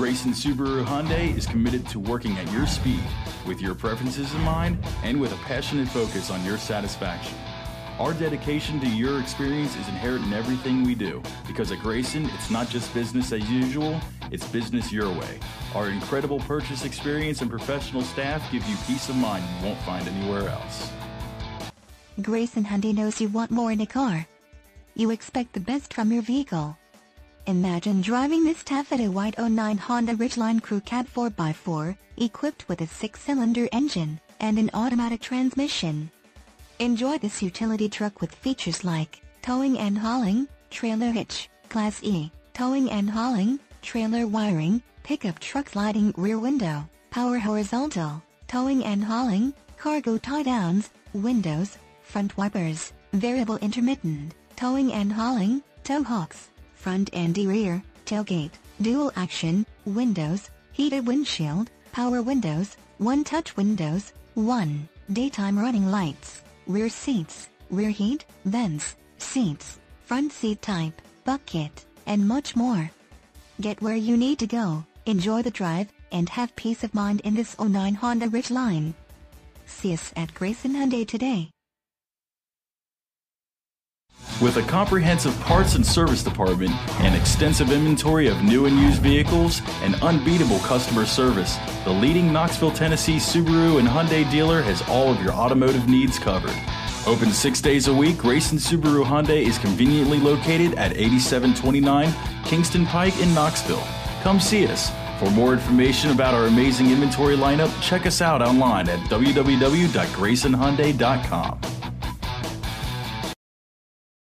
Grayson Subaru Hyundai is committed to working at your speed, with your preferences in mind, and with a passionate focus on your satisfaction. Our dedication to your experience is inherent in everything we do, because at Grayson, it's not just business as usual, it's business your way. Our incredible purchase experience and professional staff give you peace of mind you won't find anywhere else. Grayson Hyundai knows you want more in a car. You expect the best from your vehicle. Imagine driving this taffeta white 09 Honda Ridgeline Crew Cab 4x4, equipped with a six-cylinder engine and an automatic transmission. Enjoy this utility truck with features like towing and hauling, trailer hitch, Class E, towing and hauling, trailer wiring, pickup truck sliding rear window, power horizontal, towing and hauling, cargo tie-downs, windows, front wipers, variable intermittent, towing and hauling, tow hooks, front and rear, tailgate, dual action, windows, heated windshield, power windows, one-touch windows, one, daytime running lights rear seats, rear heat, vents, seats, front seat type, bucket, and much more. Get where you need to go, enjoy the drive, and have peace of mind in this 09 Honda Ridgeline. See us at Grayson Hyundai today. With a comprehensive parts and service department, an extensive inventory of new and used vehicles, and unbeatable customer service, the leading Knoxville, Tennessee Subaru and Hyundai dealer has all of your automotive needs covered. Open six days a week, Grayson Subaru Hyundai is conveniently located at 8729 Kingston Pike in Knoxville. Come see us. For more information about our amazing inventory lineup, check us out online at www.graysonhyundai.com.